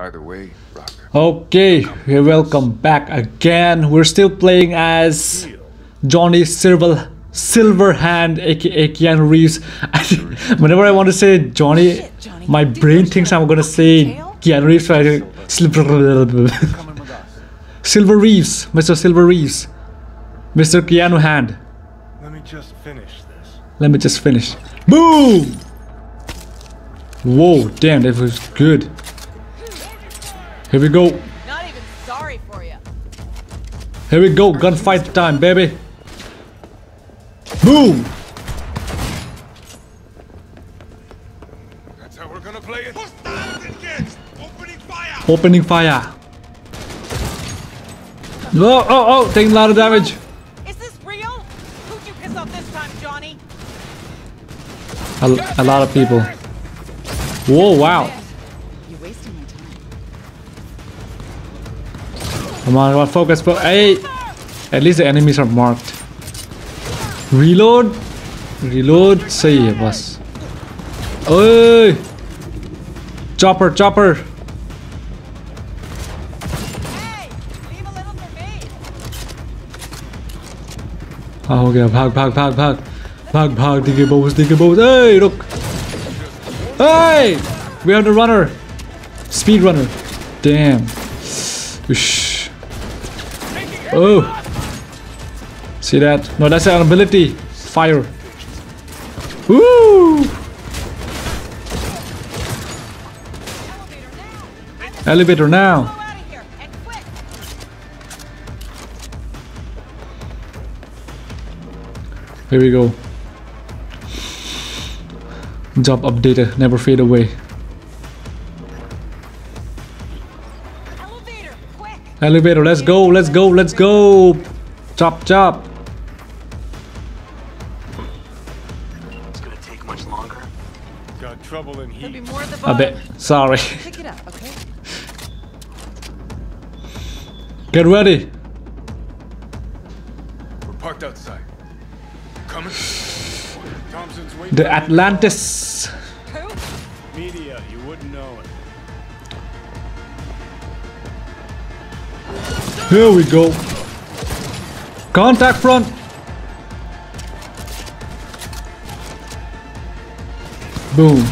Either way, Rocker. Okay, you're welcome back again. We're still playing as Johnny Silver Silverhand, aka Keanu Reeves. Whenever I want to say Johnny, Shit, Johnny. my Did brain thinks I'm gonna say? Keanu Reeves. So I Silver Coming with us. Silver Reeves, Mr. Silver Reeves, Mr. Keanu Hand. Let me just finish this. Let me just finish. Boom! Whoa, damn, that was good. Here we go. Not even sorry for you. Here we go, gunfight time, baby. Boom! That's how we're gonna play it. Opening fire! Opening fire. Oh, oh, oh, taking a lot of damage. Is this real? Who'd you piss off this time, Johnny? A, a lot of people. Whoa, wow. Come on, come on, focus, fo- Hey! At least the enemies are marked. Reload. Reload. सही है बस. ओए! Chopper, chopper. Hey, leave a little for me. हाँ हो गया भाग भाग भाग भाग भाग भाग दिखे बोस दिखे बोस ए रुक Hey! We have the runner. Speed runner. Damn. Whoosh. Oh. See that? No, that's an ability. Fire. Woo! Elevator now. Here we go. Job updated. Never fade away. Elevator. Let's go. Let's go. Let's go. Chop chop. It's gonna take much longer. Got trouble in There'll be heat. more the A bit. Sorry. Pick it up, okay? Get ready. We're parked outside. Coming. Thompson's waiting. The Atlantis. Who? Media, you wouldn't know it. Here we go. Contact front. Boom.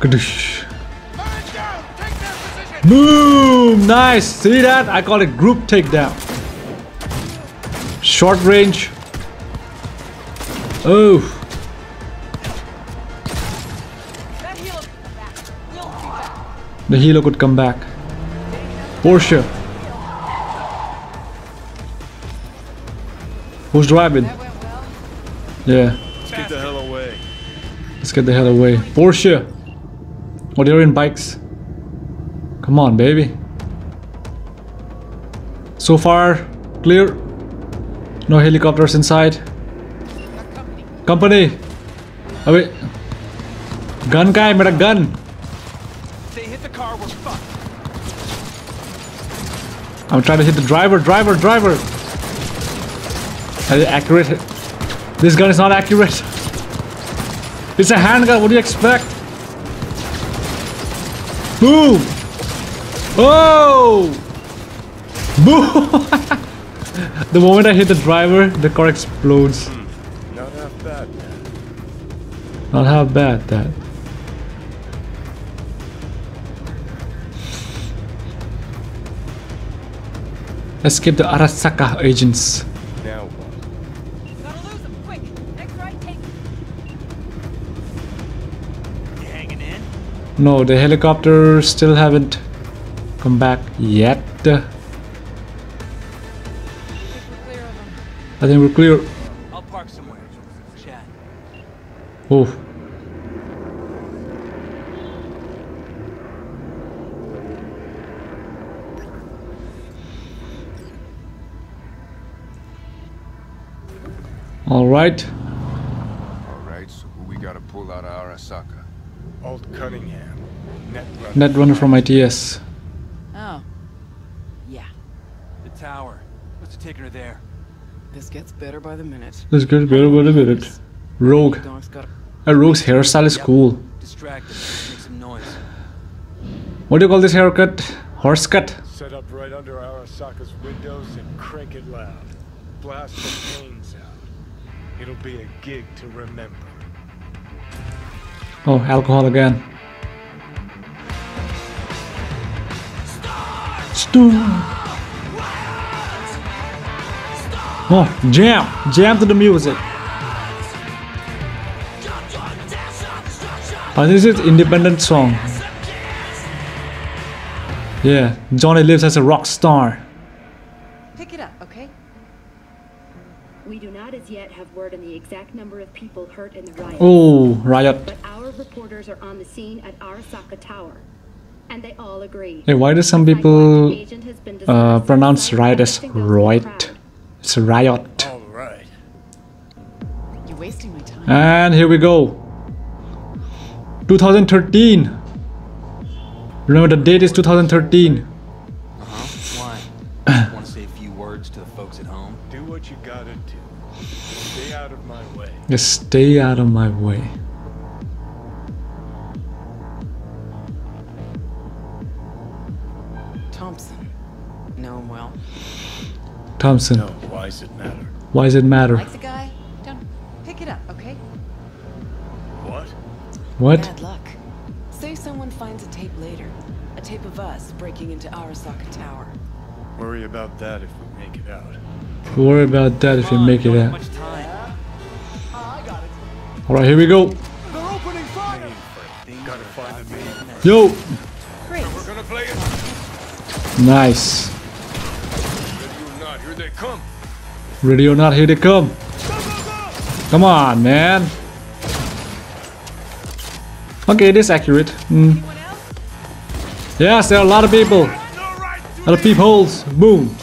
Kadoosh. Boom! Nice. See that? I call it group takedown. Short range. Oh. The helo could come back. Porsche. Who's driving? Well. Yeah. Let's get the hell away. Let's get the hell away. Porsche. Oh, they're in bikes. Come on, baby. So far, clear. No helicopters inside. Company. Company. Oh, wait. Gun guy, made a gun. I'm trying to hit the driver, driver, driver. Accurate? This gun is not accurate. It's a handgun. What do you expect? Boom! Oh! Boom! the moment I hit the driver, the car explodes. Hmm. Not half bad, man. Not how bad that. Escape the Arasaka agents. Now what? Gotta lose him, quick. Next right, take. You hanging in? No, the helicopters still haven't come back yet. Think we're clear of him. I think we're clear. I'll park somewhere. Chat. Oh. All right. All right, so who we gotta pull out of Arasaka? Alt Cunningham. Net runner. Netrunner from ITS. Oh. Yeah. The tower. What's taking her there? This gets better by the minute. This gets better by the minute. Rogue. A Rogue's hairstyle is cool. Distracted. Make some noise. What do you call this haircut? Horse cut. Set up right under Arasaka's windows and crank it loud. Blast the panes out. It'll be a gig to remember. Oh, alcohol again. Stop. Oh, jam! Jam to the music. Oh, this is independent song. Yeah, Johnny lives as a rock star. Pick it up, okay? We do not as yet have word on the exact number of people hurt in the riot. Oh, riot. But our reporters are on the scene at Arasaka Tower. And they all agree. Hey, why do some people psychiatric agent has been uh, pronounce riot as protecting those in the riot? It's riot. All right. You're wasting my time. And here we go. 2013. Remember the date is 2013. Just stay out of my way. Thompson. Know him well. Thompson, No, why does it matter? why does it matter? Like the guy? Don't pick it up, okay? What? What? Bad luck. Say someone finds a tape later. A tape of us breaking into Arasaka Tower. Worry about that if we make it out. Worry about that if we make it out. Time. Alright, here we go. Yo! Great. Nice. Ready or not, here they come. Ready or not, here they come. Come on, man. Okay, it is accurate. Mm. Yes, there are a lot of people. A lot of peepholes. Boom.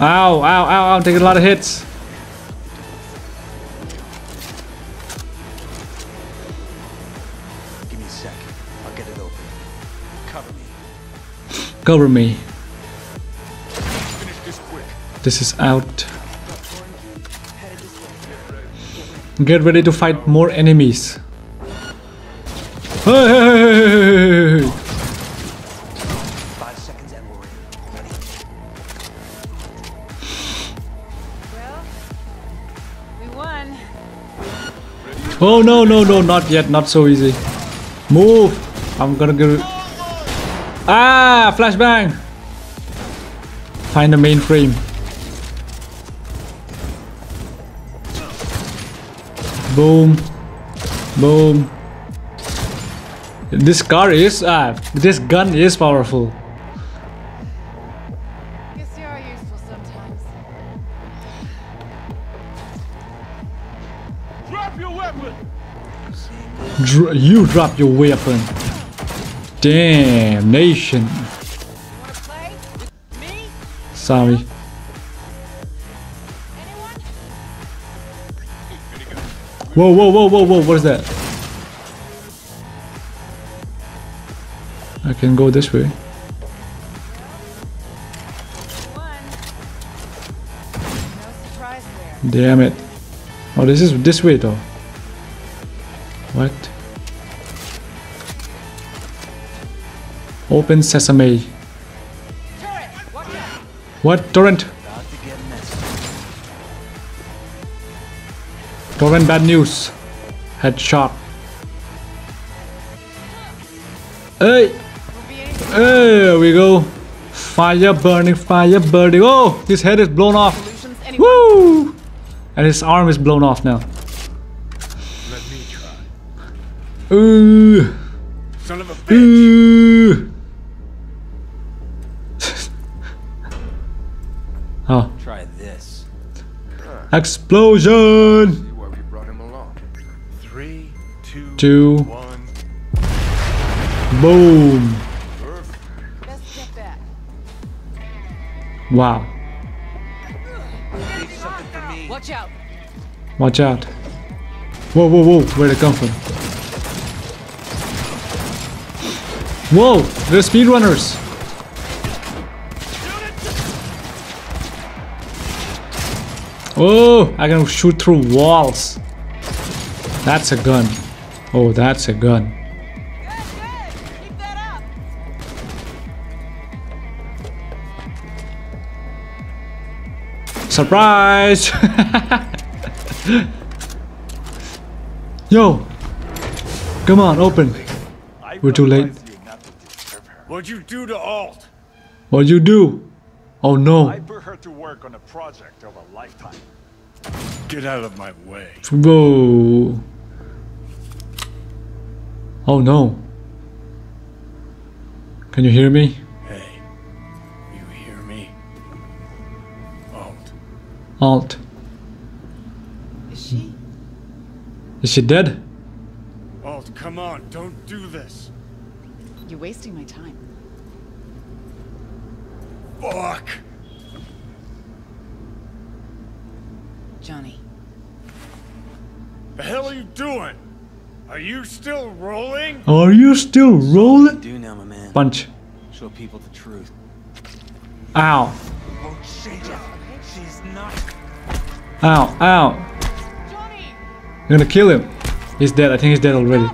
Ow, ow, ow, I'm taking a lot of hits. Cover me. This is out. Get ready to fight more enemies. Hey, hey, hey, hey, hey, hey. Five seconds and we're in. Ready? Well, we won. Oh no no no not yet not so easy. Move. I'm gonna go. Ah flashbang. Find the mainframe. Boom. Boom. This car is ah this gun is powerful. Guess you are useful sometimes. Drop your weapon! Dr- you drop your weapon. Damn nation. Wanna play? With me? Sorry. Whoa whoa whoa whoa whoa what is that? I can go this way. Damn it. Oh, this is this way though. What? Open sesame. Turret! Watch out! What? Torrent. About to get messy. Torrent bad news. Headshot. Hey! Won't be anything There we go. Fire burning, fire burning. Oh, his head is blown off. Woo! And his arm is blown off now. Let me try. Ooh. Son of a bitch! Ooh. Oh, Try this. explosion! See why we brought him along. Three, two, Two. one. Boom! Perfect. Best get back. Wow. Watch out! Watch out. Whoa, whoa, whoa. Where'd it come from? Whoa! They're speedrunners! Oh! I can shoot through walls. That's a gun. Oh, that's a gun. Good, good. Keep that up. Surprise! Yo! Come on, open. We're too late. What'd you do to Alt? What'd you do? Oh no. I put her to work on a project of a lifetime. Get out of my way. Whoa. Oh no. Can you hear me? Hey, you hear me? Alt, Alt. Is she? Is she dead? Alt, come on, don't do this. You're wasting my time. Fuck! Johnny, The hell are you doing? Are you still rolling? Are you still rolling? Do now, my man. Punch. Show people the truth. Ow. Oh shit, she's not. Ow. Ow. Johnny, I'm gonna kill him. He's dead. I think he's dead already.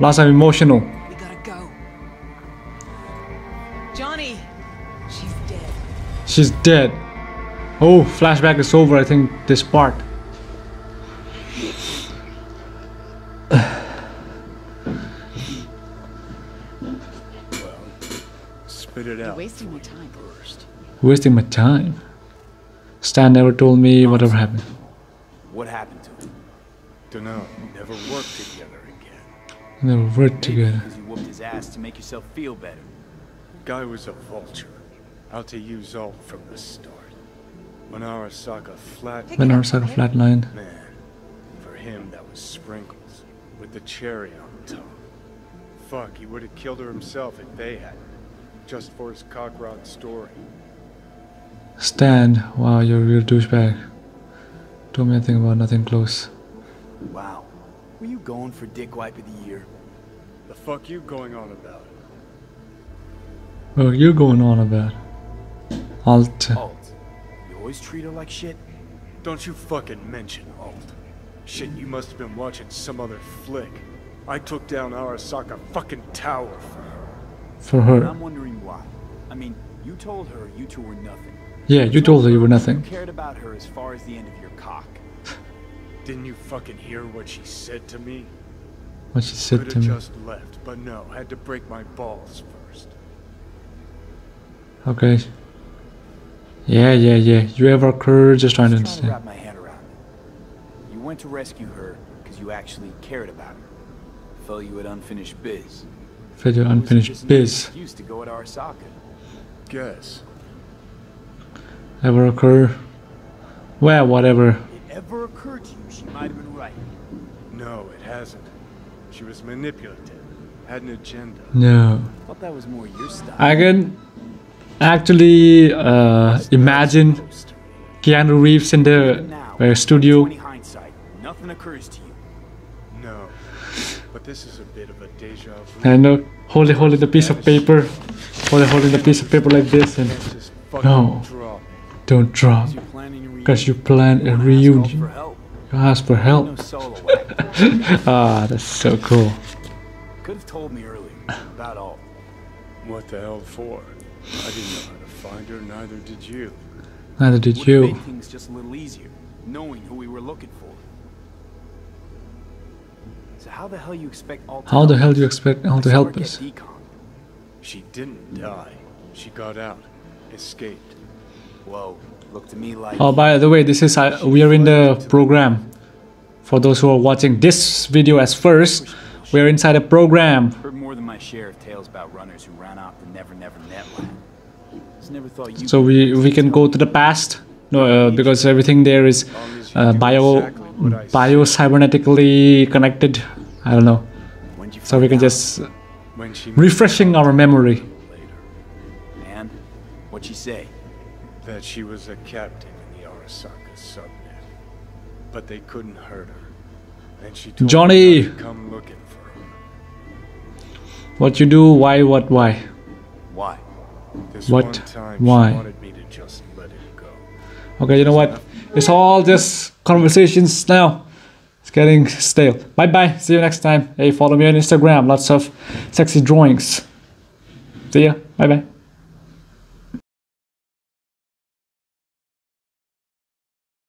Last I'm emotional. we gotta go. Johnny, she's dead. She's dead. Oh, flashback is over. I think this part. Spit it You're wasting my time. Wasting my time. Stan never told me whatever happened. What happened to him? Dunno, never worked together again. Never worked together. because you whooped his ass to make yourself feel better. Guy was a vulture. Out to use all from the start. When Arasaka flat When Arasaka flatlined. man, for him that was sprinkles. With the cherry on top. Fuck, he would have killed her himself if they hadn't. Just for his cockroach story. Stand. wow, you're a real douchebag. Told me a thing about nothing close. Wow. Were you going for Dick Wipe of the Year? The fuck you going on about? Oh, you're going on about. Alt. Alt. You always treat her like shit? Don't you fucking mention Alt. Shit, you must have been watching some other flick. I took down Arasaka fucking tower for her. For And her. I'm wondering why. I mean, you told her you two were nothing. Yeah, you told her you were nothing. You cared about her as far as the end of your cock. Didn't you fucking hear what she said to me? What she said Could to have me. just left, but no, had to break my balls first. Okay. Yeah, yeah, yeah. You ever occur? Just trying to I'm just trying to understand. wrap my head around it. You went to rescue her because you actually cared about her. Felt you had unfinished biz. Fed your Or was it unfinished biz. Excuse to go at Arasaka. Guess. Ever occur? Well, whatever. It ever occurred to you she might have been right. No, it hasn't. She was manipulative. Had an agenda. No. Thought that was more your style. I can actually uh, imagine Close to me. Keanu Reeves in the uh, studio 20 hindsight, nothing occurs to you. No. But this is a bit of a deja vu. and uh, holding holding the piece of paper, holding holding the piece of paper like this, and Can't just fucking No. don't drop, You're planning a reunion. cause you plan a You wanna reunion. For help. You ask for help. solo act. Ah, that's so cool. Could have told me earlier about all. What the hell for? I didn't know how to find her, neither did you. Neither did Would you. have made things just a little easier, knowing who we were looking for. So how the hell you expect all? to How the help hell do you us? expect all to help us? She didn't die. She got out. Escaped. Whoa, looked to me like. Oh, by the way, this is uh, we are in the program. For those who are watching this video as first, we are inside a program. Heard more than my share of tales about runners who ran off the Never Never Net land. Never thought you. So we we can go to the past. No, uh, because everything there is As long as you uh, bio what bio cybernetically connected. I don't know. So we can just refreshing our memory. And what'd she say? That she was a captain in the Arasaka subnet, but they couldn't hurt her. And she told Johnny! to come looking for her. What you do? Why? What? Why? Why? This What? one time Why? she wanted me to just let it go. Okay, you know what? It's all just conversations now. It's getting stale. Bye bye. See you next time. Hey, follow me on Instagram. Lots of sexy drawings. See ya. Bye bye.